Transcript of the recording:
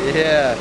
Yeah.